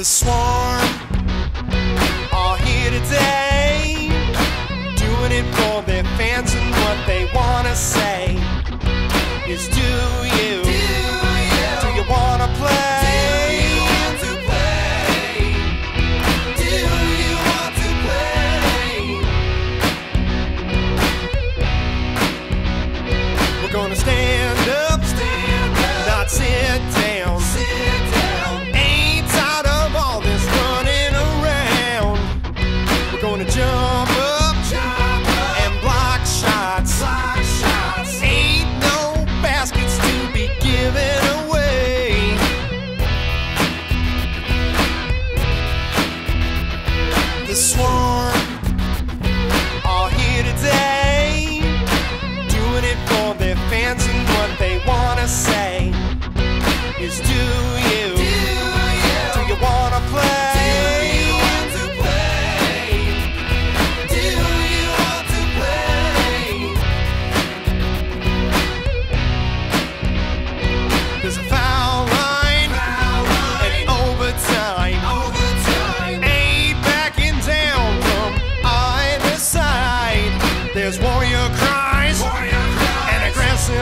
The swarm are here today, doing it for their fans and what they wanna say is do you do you wanna play? Do you want to play? We're gonna stand The swarm. Are here today, doing it for their fans and what they wanna say is do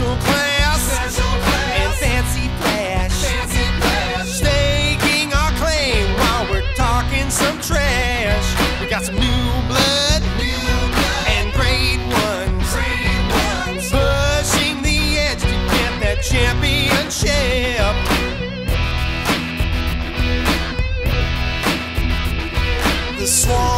got a special class, and fancy flash, staking our claim while we're talking some trash. We got some new blood, and grade ones, pushing the edge to get that championship. The swarm